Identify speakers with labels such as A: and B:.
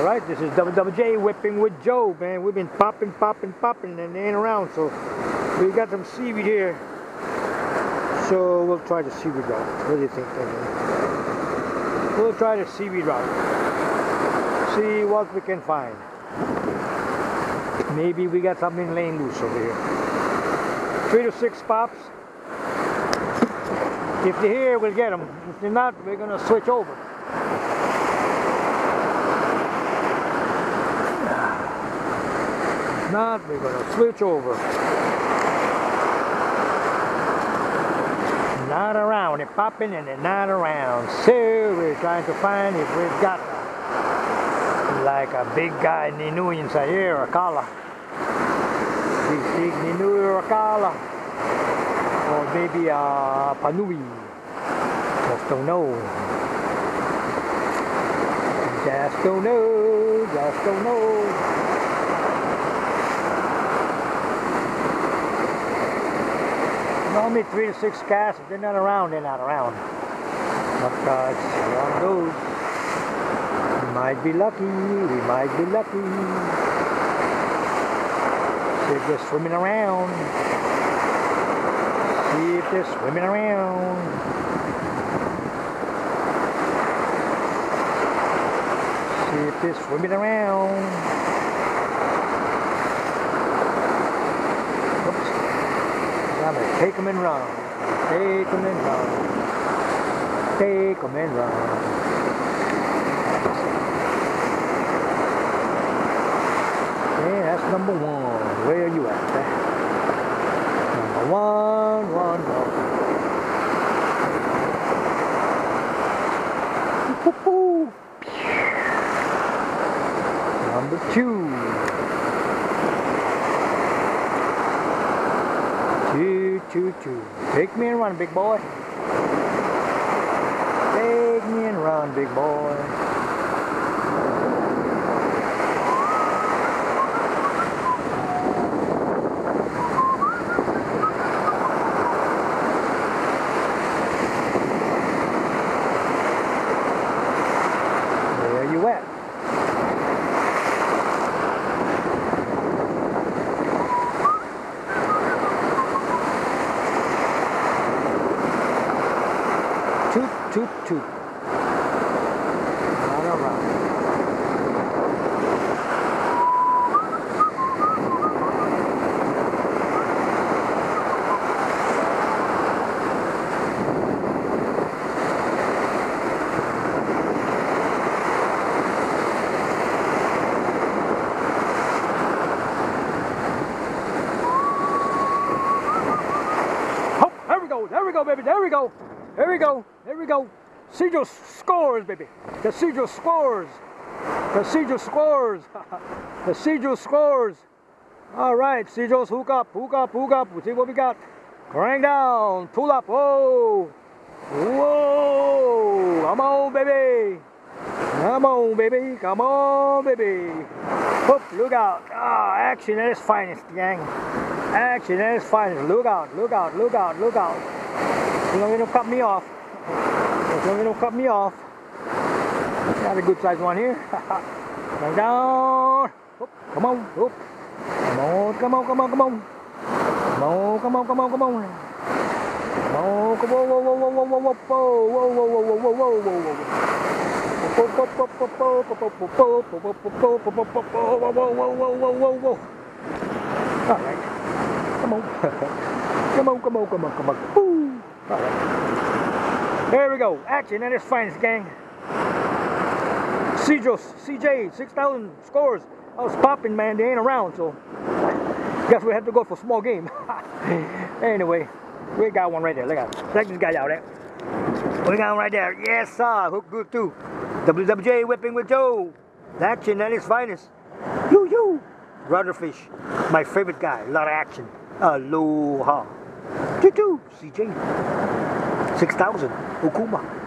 A: All right, this is WWJ whipping with Joe, man. We've been popping, popping, popping, and they ain't around. So we got some seaweed here. So we'll try the seaweed route. What do you think? We'll try the seaweed route. See what we can find. Maybe we got something laying loose over here. Three to six pops. If they're here, we'll get them. If they're not, we're gonna switch over. Not, we're gonna switch over. Not around. They're popping and they're not around. So we're trying to find if we've got like a big guy Nenue inside here or Kala. Big, big Nenue or Kala. Or maybe a Panui. Just don't know. Just don't know. Just don't know. Normally three to six casts, if they're not around, they're not around. But uh, it's one of. We might be lucky, we might be lucky. See if they're swimming around. See if they're swimming around. See if they're swimming around. Now take them and run. Take them and run. Take them and run. Okay, that's number one. Where are you at? Number one, one, one. Number two. Choo, choo. Take me and run, big boy. Take me and run, big boy. Toot, toot, toot. Around. There we go, there we go, baby, there we go. There we go. Here we go. Cedros scores, baby. The scores. The scores. the scores. All right, Cedros hook up, hook up, hook up. We'll see what we got. Crank down, pull up. Whoa. Whoa. Come on, baby. Come on, baby. Come on, baby. Whoop, look out. Ah, action at its finest, gang. Action at its finest. Look out, look out, look out, look out. As long as don't cut me off. As long as don't cut me off. Got a good sized one here. Come down. Oop, come on. Oop. Come on, come on, come on, come on. Come on, come on, come on, come on. Come on, come on, whoa, whoa, whoa, whoa, whoa, whoa, whoa, whoa, whoa, whoa, whoa, whoa, whoa, whoa. All right. Come on. Come on, come on, come on, come on. Woo. There we go. Action at its finest, gang. Cedros, CJ, 6,000 scores. I was popping, man. They ain't around, so guess we have to go for small game. anyway, we got one right there. Look at it. Check this guy out there. We got one right there. Yes, sir. Hook good, too. WWJ whipping with Joe. Action at its finest. You, you. Rudderfish. My favorite guy. A lot of action. Aloha. Two two CJ 6,000, Okuma.